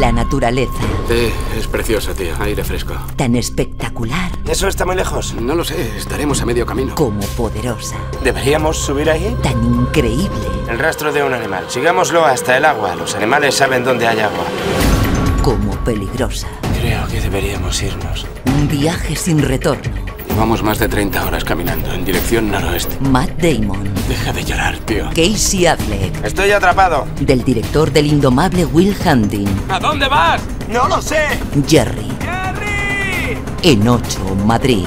La naturaleza, Sí, es precioso, tío. Aire fresco. tan espectacular ¿Eso está muy lejos? No lo sé, estaremos a medio camino. como poderosa, ¿Deberíamos subir ahí? tan increíble El rastro de un animal. Sigámoslo hasta el agua. Los animales saben dónde hay agua. como peligrosa. Creo que deberíamos irnos. Un viaje sin retorno. Vamos más de 30 horas caminando en dirección noroeste. Matt Damon, Deja de llorar, tío. Casey Affleck, Estoy atrapado. del director del indomable Will Hunting, ¿A dónde vas? ¡No lo sé! Jerry. En 8, Madrid.